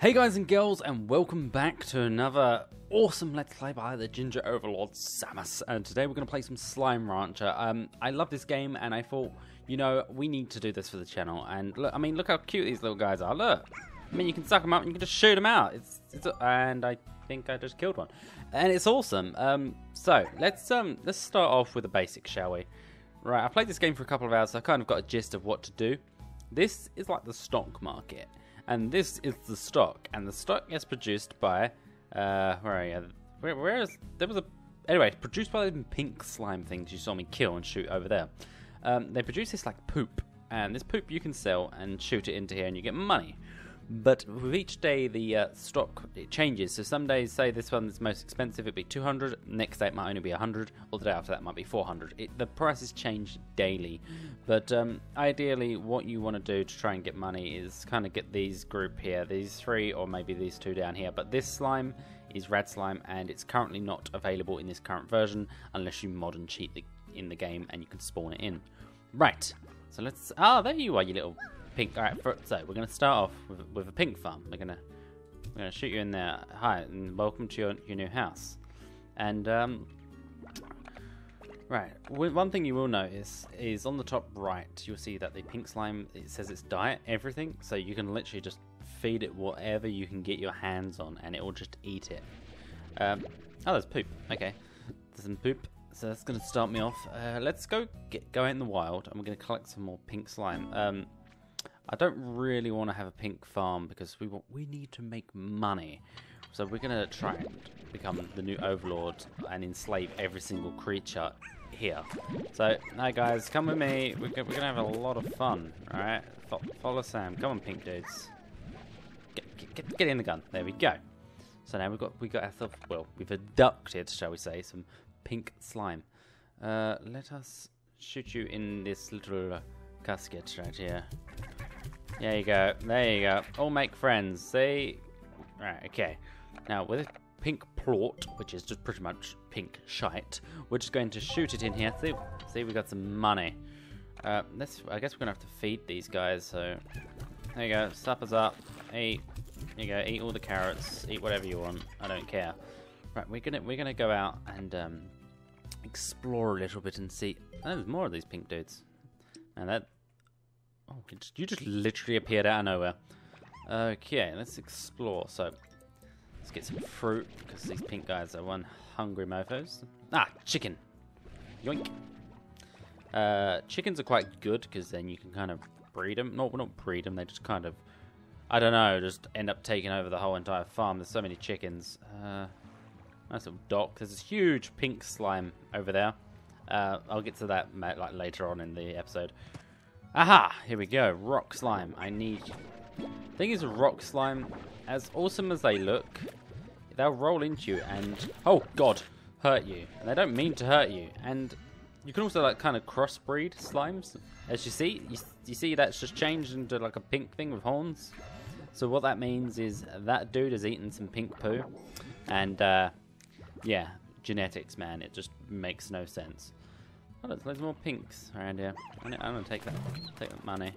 Hey guys and girls, and welcome back to another awesome Let's Play by the Ginger Overlord Samus. And today we're going to play some Slime Rancher. Um, I love this game, and I thought, you know, we need to do this for the channel. And look, I mean, look how cute these little guys are. Look, I mean, you can suck them up and you can just shoot them out. It's, it's, and I think I just killed one, and it's awesome. Um, so let's um, let's start off with the basics, shall we? Right, I played this game for a couple of hours, so I kind of got a gist of what to do. This is like the stock market and this is the stock, and the stock is produced by, uh, where are you? Where, where is, there was a, anyway, produced by the pink slime things you saw me kill and shoot over there. Um, they produce this like poop, and this poop you can sell and shoot it into here and you get money. But with each day, the uh, stock it changes. So some days, say this one is most expensive, it'd be 200. Next day, it might only be 100, or the day after that might be 400. It, the prices change daily. But um, ideally, what you want to do to try and get money is kind of get these group here, these three, or maybe these two down here. But this slime is Rad Slime, and it's currently not available in this current version unless you mod and cheat the, in the game, and you can spawn it in. Right. So let's. Ah, there you are, you little pink. All right, for, so we're to start off with, with a pink farm. We're to we're to shoot you in there. Hi, and welcome to your, your new house. And um, right, one thing you will notice is on the top right, you'll see that the pink slime it says it's diet everything. So you can literally just feed it whatever you can get your hands on, and it will just eat it. Um, oh, there's poop. Okay, there's some poop. So that's going to start me off. Uh, let's go get go out in the wild, and we're going to collect some more pink slime. Um, I don't really want to have a pink farm because we want, we need to make money. So we're going to try and become the new overlord and enslave every single creature here. So, hi guys, come with me. We're, to have a lot of fun, alright? follow Sam. Come on, pink dudes. Get, get, get in the gun. There we go. So now we've got we got ourselves, well, we've abducted, shall we say, some pink slime. Uh, let us shoot you in this little uh, casket right here. There you go. There you go. All make friends. See? Right, okay. Now, with a pink plort, which is just pretty much pink shite, we're just going to shoot it in here. See, see we got some money. Uh, let's, I guess we're going to have to feed these guys, so... There you go. Supper's up. Eat. There you go. Eat all the carrots. Eat whatever you want. I don't care. Right, we're gonna we're gonna go out and um, explore a little bit and see. Oh, there's more of these pink dudes. And that Oh, you just literally appeared out of nowhere. Okay, let's explore. So, let's get some fruit, because these pink guys are one hungry mofos. Ah, chicken. Yoink. Uh, chickens are quite good, because then you can kind of breed them. No, not breed them, they just kind of, I don't know, just end up taking over the whole entire farm. There's so many chickens. Uh, nice little dock. There's this huge pink slime over there. Uh, I'll get to that like later on in the episode. Aha! Here we go. Rock slime. I need you. Thing is, rock slime, as awesome as they look, they'll roll into you and, oh god, hurt you. And they don't mean to hurt you. And you can also like kind of crossbreed slimes. As you see, you, you see that's just changed into like a pink thing with horns. So what that means is that dude has eaten some pink poo. And uh, yeah, genetics, man. It just makes no sense. Oh, there's loads more pinks around here. I'm gonna take that, take that money.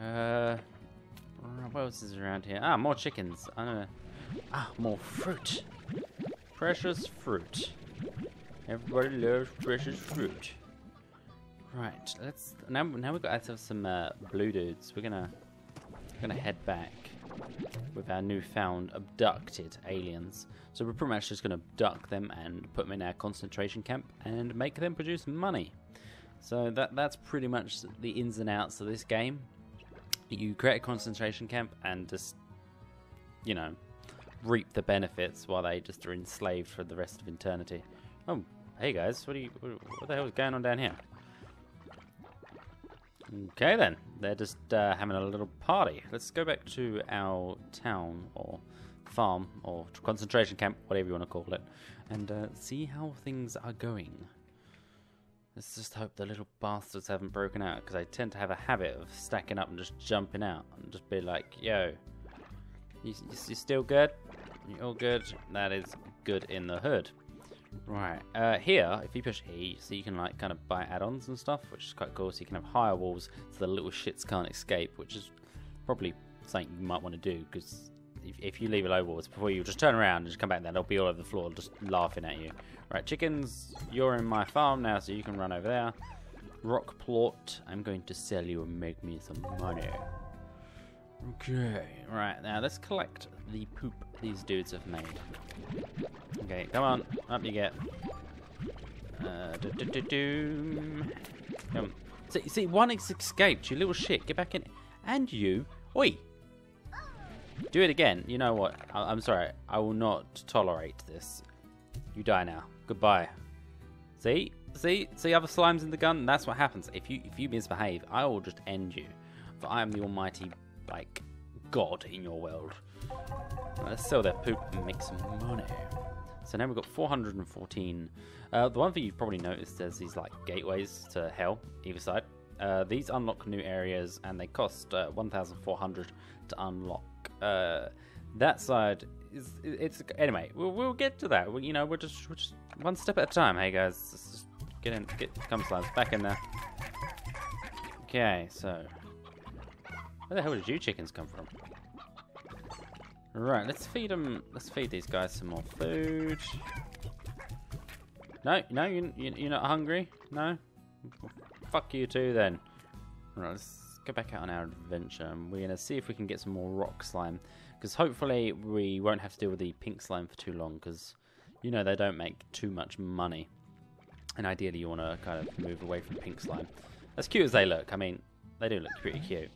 Uh, what else is around here? Ah, more chickens. I don't know. Ah, more fruit. Precious fruit. Everybody loves precious fruit. Right, let's now. Now we've got ourselves some uh, blue dudes. We're gonna, we're gonna head back with our newfound abducted aliens. So we're pretty much just going to abduct them and put them in our concentration camp and make them produce money. So that that's pretty much the ins and outs of this game. You create a concentration camp and just, you know, reap the benefits while they just are enslaved for the rest of eternity. Oh, hey guys, what are you? What the hell is going on down here? Okay then, they're just uh, having a little party. Let's go back to our town or farm or concentration camp, whatever you want to call it, and uh, see how things are going. Let's just hope the little bastards haven't broken out because I tend to have a habit of stacking up and just jumping out and just be like, yo, you, you still good? You all good? That is good in the hood. Right, uh, here, if you push E, so you can like kind of buy add-ons and stuff, which is quite cool. So you can have higher walls so the little shits can't escape, which is probably something you might want to do because if, if you leave a low walls before you just turn around and just come back there, they'll be all over the floor just laughing at you. Right, chickens, you're in my farm now, so you can run over there. Rock plort, I'm going to sell you and make me some money. Okay, right, now let's collect the poop these dudes have made. Okay, come on, up you get. Uh, do, do, do. Come. See, see, one has escaped, you little shit. Get back in. And you. Oi! Do it again. You know what? I I'm sorry. I will not tolerate this. You die now. Goodbye. See? See? See other slimes in the gun? That's what happens. If you if you misbehave, I will just end you. For I am the almighty, like, god in your world. Let's sell their poop and make some money. So now we've got 414. Uh, the one thing you've probably noticed there's these like gateways to hell either side. Uh, these unlock new areas and they cost uh, 1,400 to unlock. Uh, that side is it's anyway. We'll, we'll get to that. We, you know, we're just we're just one step at a time. Hey guys, let's just get in, get come slimes back in there. Okay, so where the hell did you chickens come from? Right, let's feed them. Let's feed these guys some more food. No, no, you, you, you're not hungry. No, fuck you too then. Right, let's go back out on our adventure, and we're gonna see if we can get some more rock slime, because hopefully we won't have to deal with the pink slime for too long, because you know they don't make too much money, and ideally you want to kind of move away from pink slime. As cute as they look, I mean, they do look pretty cute.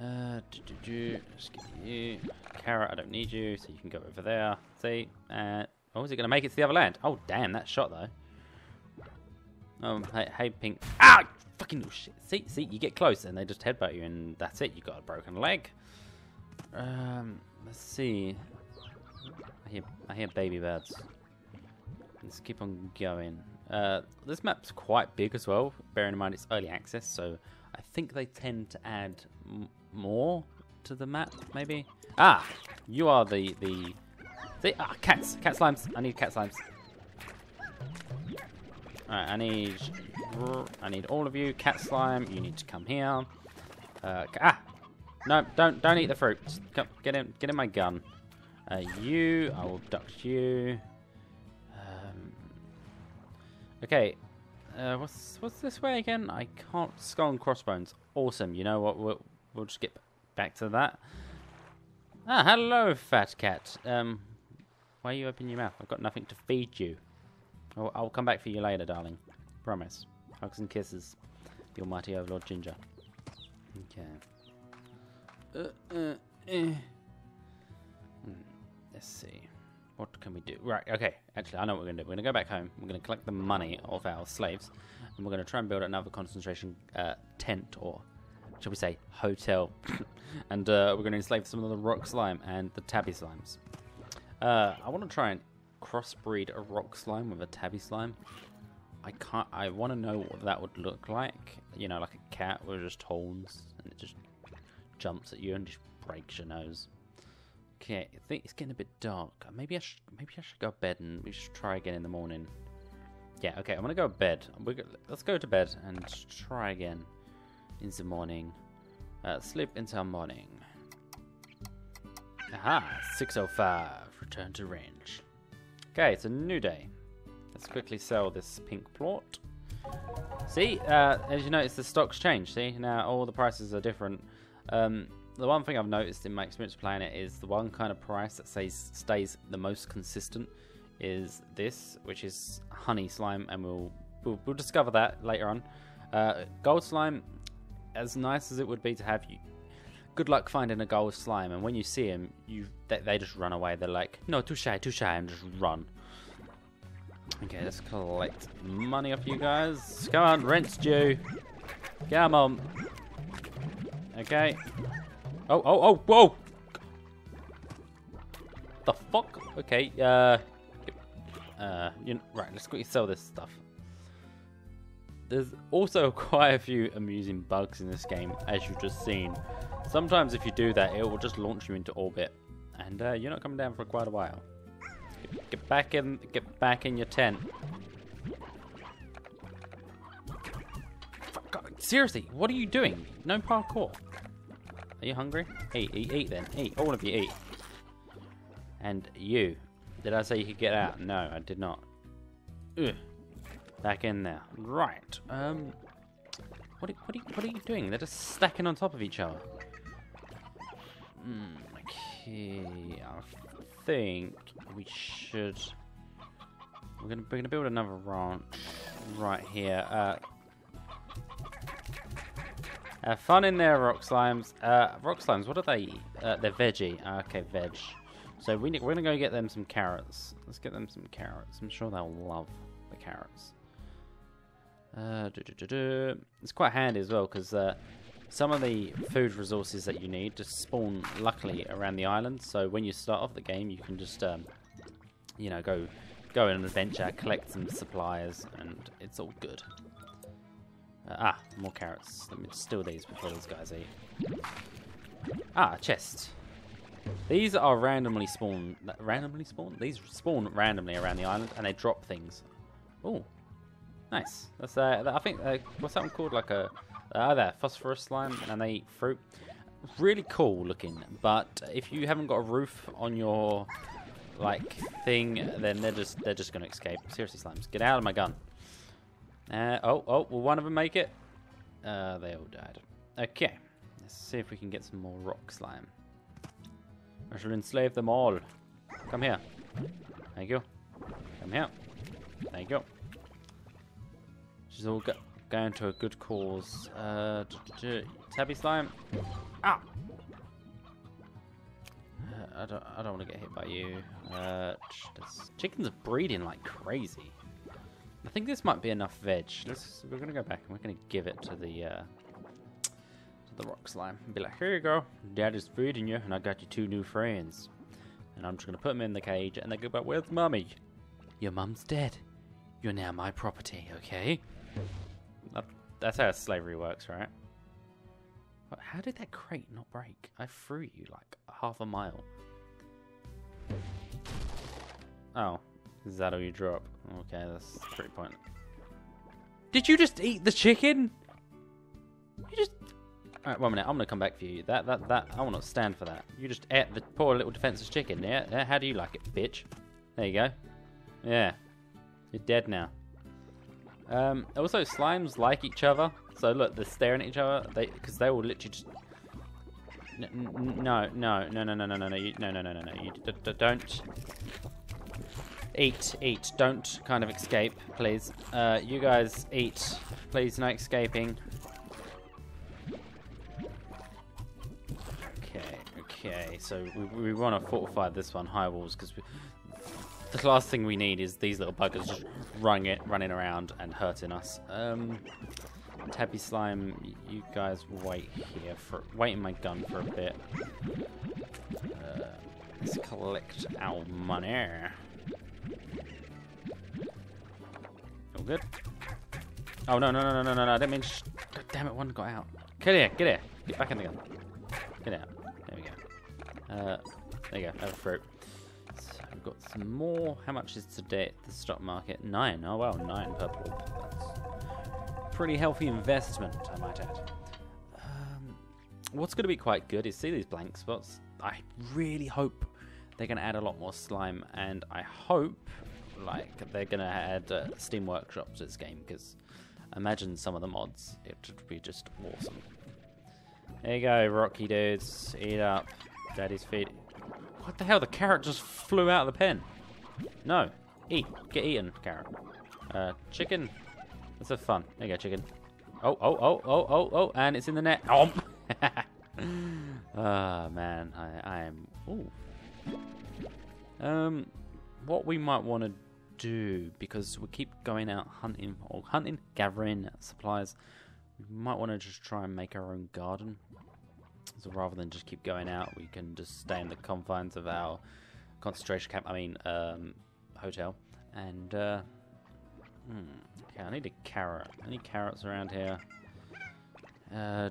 Uh, do, do, do. Let's get you. Carrot, I don't need you, so you can go over there. See? Uh, oh, is it going to make it to the other land? Oh, damn, that shot, though. Um, hey, hey, pink. Ah! Fucking little shit. See, see, you get close and they just headbutt you, and that's it. You got a broken leg. Um, let's see. I hear, I hear baby birds. Let's keep on going. Uh, this map's quite big as well, bearing in mind it's early access, so I think they tend to add more to the map, maybe? Ah! You are the... the see? Ah, cats! Cat slimes! I need cat slimes. Alright, I need... I need all of you. Cat slime, you need to come here. Uh, ah! No, don't don't eat the fruit. come, get in, get in my gun. Uh, you, I will abduct you. Um, okay, uh, what's what's this way again? I can't. Skull and crossbones. Awesome. You know what? We'll, we'll just get back to that. Ah, hello, fat cat. Um, why are you opening your mouth? I've got nothing to feed you. I'll, I'll come back for you later, darling. Promise. Hugs and kisses. The almighty overlord Ginger. Okay. Uh, uh, eh. Hmm, let's see. What can we do? Right, okay. Actually, I know what we're going to do. We're going to go back home. We're going to collect the money of our slaves. And we're going to try and build another concentration uh, tent, or shall we say, hotel. and uh, we're going to enslave some of the rock slime and the tabby slimes. Uh, I want to try and crossbreed a rock slime with a tabby slime. I can't. I want to know what that would look like. You know, like a cat with just horns and it just jumps at you and just breaks your nose. Okay, I think it's getting a bit dark. Maybe I should maybe I should go to bed and we should try again in the morning. Yeah, okay, I'm gonna go to bed. Go, let's go to bed and try again in the morning. Uh, sleep until morning. Aha, 605. Return to range. Okay, it's a new day. Let's quickly sell this pink plort. See, uh, as you notice, the stocks change. See, now all the prices are different. Um, the one thing I've noticed in my experience playing it is the one kind of price that stays stays the most consistent is this, which is honey slime, and we'll we'll, we'll discover that later on. Uh, gold slime, as nice as it would be to have you, good luck finding a gold slime, and when you see him, you they, they just run away. They're like, no, too shy, too shy, and just run. Okay, let's collect money off you guys. Come on, rent's due. Come on. Okay. Oh, oh, oh, whoa! The fuck? Okay, uh... Uh, you right, let's quickly sell this stuff. There's also quite a few amusing bugs in this game, as you've just seen. Sometimes if you do that, it will just launch you into orbit. And uh, you're not coming down for quite a while. Get, get back in, get back in your tent. Seriously, what are you doing? No parkour. Are you hungry? Eat, eat, eat then. Eat. All of you eat. And you. Did I say you could get out? No, I did not. Ugh. Back in there. Right. Um. What are, what, are, what are you doing? They're just stacking on top of each other. Hmm, okay. I think we should. We're gonna we're gonna build another ranch right here. Uh, have fun in there, rock slimes. Uh, rock slimes, what are they? Uh, they're veggie. Uh, okay, veg. So we we're gonna go get them some carrots. Let's get them some carrots. I'm sure they'll love the carrots. Uh, doo -doo -doo it's quite handy as well because uh, some of the food resources that you need just spawn luckily around the island. So when you start off the game, you can just um, you know go go on an adventure, collect some supplies, and it's all good. Uh, ah, more carrots. Let me steal these before these guys eat. Ah, chest. These are randomly spawn. Randomly spawn? These spawn randomly around the island, and they drop things. Oh, nice. That's uh, I think uh, what's that one called? Like a ah, uh, there, phosphorus slime, and they eat fruit. Really cool looking, but if you haven't got a roof on your like thing, then they're just they're just gonna escape. Seriously, slimes, get out of my gun. Uh, oh, oh, will one of them make it? Uh, they all died. Okay, let's see if we can get some more rock slime. I shall enslave them all. Come here. Thank you. Come here. Thank you. She's all go going to a good cause. Uh, tabby slime. Ah! Uh, I don't. I don't want to get hit by you. Uh, chickens are breeding like crazy. I think this might be enough veg. Let's. We're gonna go back and we're gonna give it to the uh, to the rock slime and be like, here you go. Dad is feeding you, and I got you two new friends. And I'm just gonna put them in the cage, and they go, but where's mummy? Your mum's dead. You're now my property, okay? That, that's how slavery works, right? But how did that crate not break? I threw you like half a mile. Oh, is that all you drop? Okay, that's pretty point. Did you just eat the chicken? You just. Alright, one minute. I'm gonna come back for you. That, that, that. I will not stand for that. You just ate the poor little defenseless chicken. Yeah? yeah? How do you like it, bitch? There you go. Yeah. You're dead now. Um, also, slimes like each other. So look, they're staring at each other. They because they will literally just. No, no, no, no, no, no, no, no, no, no, no, no, no. You d d don't eat, eat. Don't kind of escape, please. Uh, you guys eat, please. No escaping. Okay, okay. So we, we want to fortify this one, high walls, because the last thing we need is these little buggers running it, running around and hurting us. Um, Tabby Slime, you guys wait here for wait in my gun for a bit. Uh, let's collect our money. All good. Oh no no no no no no! no. I didn't mean. God damn it! One got out. Get here! Get here! Get back in the gun. Get out. There we go. Uh, there you go. Have a fruit. We've got some more. How much is today at the stock market? Nine. Oh wow, nine purple. That's pretty healthy investment, I might add. Um, what's going to be quite good is see these blank spots. I really hope they're going to add a lot more slime, and I hope like they're gonna add uh, Steam Workshop to this game because imagine some of the mods. It would be just awesome. There you go, Rocky dudes. Eat up. Daddy's feet. What the hell? The carrot just flew out of the pen. No. Eat. Get eaten, carrot. Uh, chicken. That's a fun. There you go, chicken. Oh, oh, oh, oh, oh, oh, and it's in the net. Oh! Oh, man. I, I am... Ooh. Um, what we might want to do because we keep going out hunting or hunting, gathering supplies. We might want to just try and make our own garden. So rather than just keep going out, we can just stay in the confines of our concentration camp. I mean, um, hotel. And uh, hmm, okay, I need a carrot. Any carrots around here? Uh,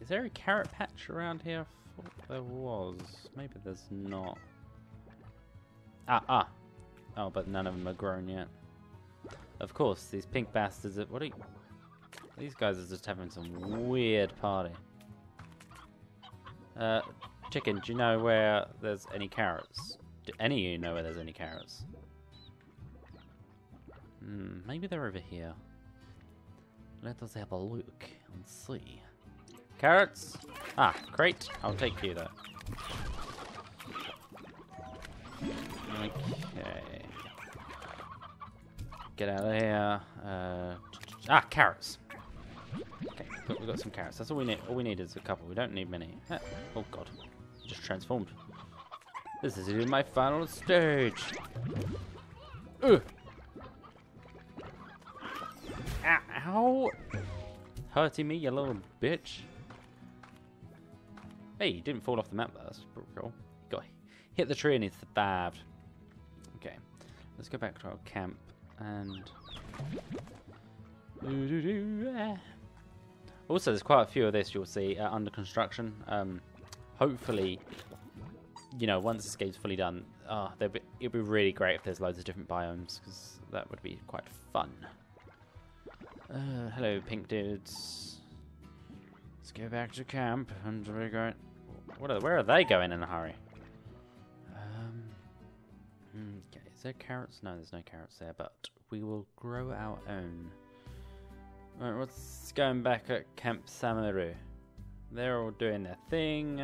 is there a carrot patch around here? I thought there was. Maybe there's not. Ah, ah. Oh, but none of them are grown yet. Of course, these pink bastards are... What are you... These guys are just having some weird party. Uh, chicken, do you know where there's any carrots? Do any of you know where there's any carrots? Hmm, maybe they're over here. Let us have a look and see. Carrots? Ah, great. I'll take you though. Okay. Get out of here. Uh, ah, carrots. Okay, we've got some carrots. That's all we need. All we need is a couple. We don't need many. Ah, oh god, just transformed. This is in my final stage. Ugh. Ow! Hurting me, you little bitch. Hey, you didn't fall off the map. That's pretty cool. Got hit the tree and he survived. Okay, let's go back to our camp and. Also, there's quite a few of this you'll see uh, under construction. Um, hopefully, you know, once this game's fully done, uh, be, it'd be really great if there's loads of different biomes because that would be quite fun. Uh, hello, pink dudes. Let's go back to camp and we're. What are, where are they going in a hurry? Um, okay, is there carrots? No, there's no carrots there, but we will grow our own. Right, what's going back at Camp Samaru? They're all doing their thing.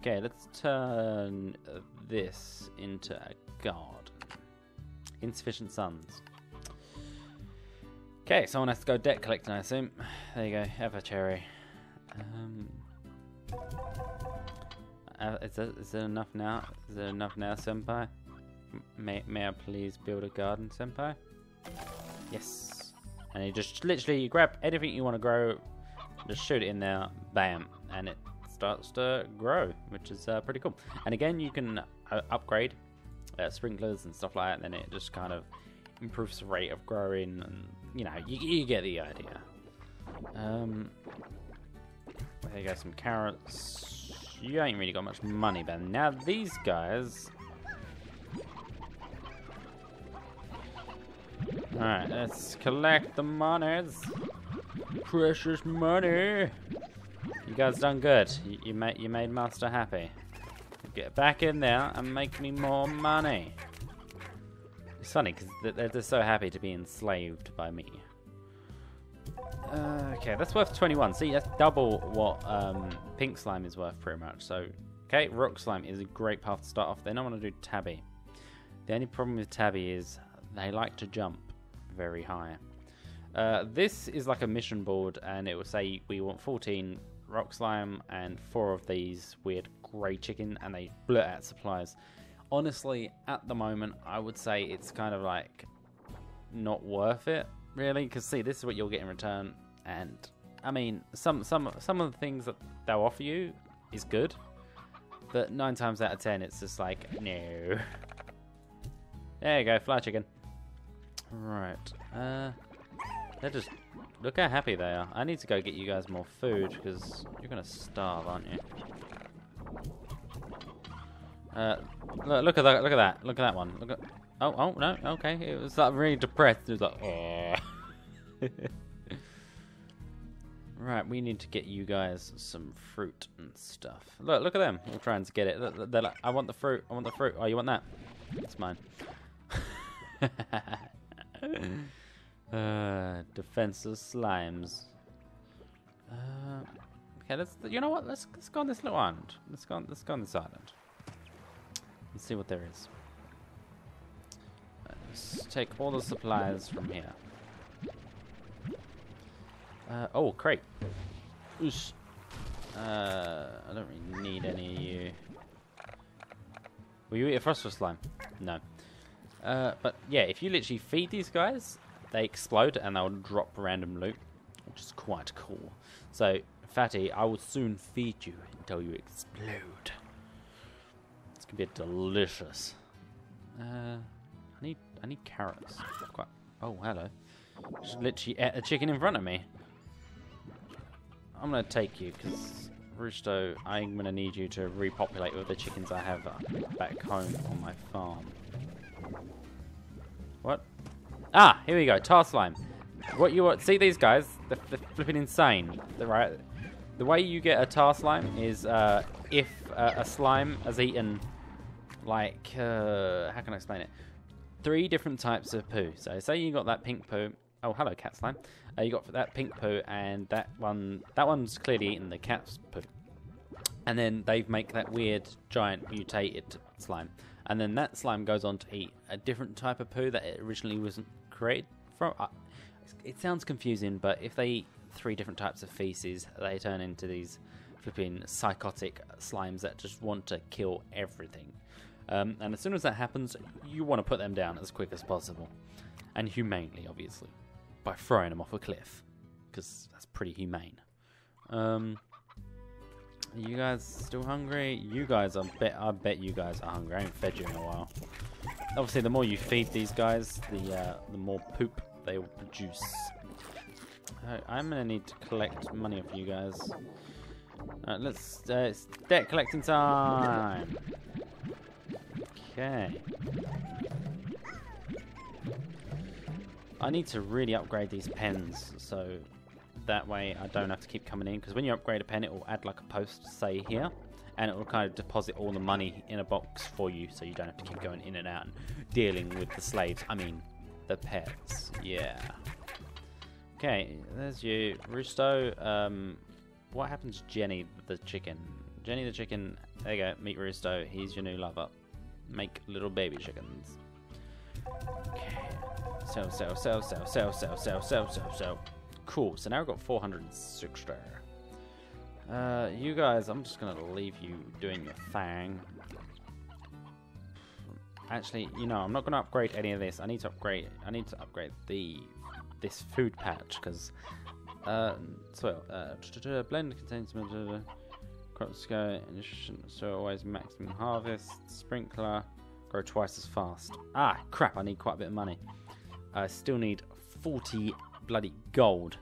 Okay, let's turn this into a garden. Insufficient sons. Okay, someone has to go debt collecting, I assume. There you go, Evercherry. Um, uh, is, there, is there enough now? Is there enough now, Senpai? May, may I please build a garden, Senpai? Yes. And you just literally you grab anything you want to grow, just shoot it in there, bam, and it starts to grow, which is uh, pretty cool. And again, you can uh, upgrade uh, sprinklers and stuff like that, and then it just kind of improves the rate of growing and you know, you, you get the idea. Um, there you go, some carrots. You ain't really got much money, Ben. Now these guys... Alright, let's collect the monies. Precious money. You guys done good. You, you, made, you made Master happy. Get back in there and make me more money. It's funny because they're just so happy to be enslaved by me. Uh, okay, that's worth 21. See, that's double what um, pink slime is worth pretty much. So, okay, rock slime is a great path to start off. Then I want to do tabby. The only problem with tabby is they like to jump very high. Uh, this is like a mission board, and it will say we want 14 rock slime and four of these weird grey chicken, and they blurt out supplies honestly, at the moment, I would say it's kind of like not worth it, really. Because see, this is what you'll get in return, and I mean, some some some of the things that they'll offer you is good, but nine times out of ten, it's just like no. There you go, fly chicken. Right. Uh, they're just look how happy they are. I need to go get you guys more food because you're gonna starve, aren't you? Uh, look, look, at that! Look at that! Look at that one! Look at. Oh, oh no! Okay, it was like really depressed. It was like, oh. right, we need to get you guys some fruit and stuff. Look, look at them! All trying to get it. They're like, I want the fruit. I want the fruit. Oh, you want that? It's mine. uh, defenseless slimes. Uh, okay, let's. You know what? Let's let's go on this little island. Let's go. On, let's go on this island. Let's see what there is. Let's take all the supplies from here. Uh, oh, crate. Oosh. Uh, I don't really need any of you. Will you eat a phosphorus slime? No. Uh, but yeah, if you literally feed these guys, they explode and they'll drop random loot, which is quite cool. So, Fatty, I will soon feed you until you explode It's gonna be delicious. Uh, I need I need carrots. Quite. Oh, hello. Just literally ate a chicken in front of me. I'm gonna take you because Roostro, I'm gonna need you to repopulate with the chickens I have back home on my farm. What? Ah, here we go. Tarr slime. what you want? See these guys? They're, they're flipping insane. They're right. The way you get a Tarr slime is uh, if uh, a slime has eaten, like, uh, how can I explain it? Three different types of poo. So say you got that pink poo. Oh, hello, cat slime. Uh, you got that pink poo, and that one, that one's clearly eaten the cat's poo. And then they make that weird giant mutated slime, and then that slime goes on to eat a different type of poo that it originally wasn't created from. It sounds confusing, but if they eat three different types of feces, they turn into these flipping psychotic slimes that just want to kill everything. Um, and as soon as that happens, you want to put them down as quick as possible. And humanely, obviously, by throwing them off a cliff. Because that's pretty humane. Um, you guys still hungry? You guys, I bet, I bet you guys are hungry. I haven't fed you in a while. Obviously, the more you feed these guys, the uh, the more poop they will produce. Uh, I'm gonna need to collect money off you guys. Uh, let's. Uh, it's debt collecting time. Okay. I need to really upgrade these pens so that way I don't have to keep coming in because when you upgrade a pen it will add like a post say here and it will kind of deposit all the money in a box for you so you don't have to keep going in and out and dealing with the slaves I mean the pets yeah. Okay there's you Roostro um, what happens to Jenny the chicken? Jenny the chicken there you go meet Rusto he's your new lover. Make little baby chickens. Okay sell sell sell sell sell sell sell sell sell Cool, so now we've got 460. Uh, you guys, I'm just gonna leave you doing your thing. Actually, you know, I'm not gonna upgrade any of this. I need to upgrade. I need to upgrade the this food patch because uh, so uh, blend contains crops go so always maximum harvest. Sprinkler grow twice as fast. Ah, crap! I need quite a bit of money. I still need 40 bloody gold.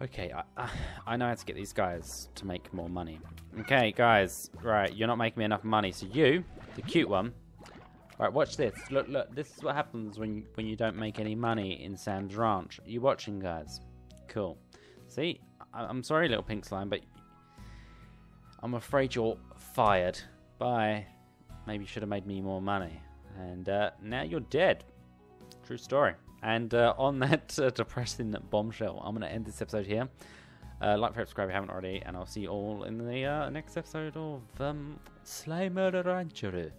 Okay, I, I know how to get these guys to make more money. Okay, guys, right, you're not making me enough money. So you, the cute one, right, watch this. Look, look, this is what happens when, when you don't make any money in Sam's ranch. You watching, guys? Cool. See, I, I'm sorry, little pink slime, but I'm afraid you're fired. Bye. Maybe you should have made me more money. And uh, now you're dead. True story. And uh, on that uh, depressing bombshell, I'm going to end this episode here. Uh, like, subscribe if you haven't already, and I'll see you all in the uh, next episode of um, Slime Murder Rancher.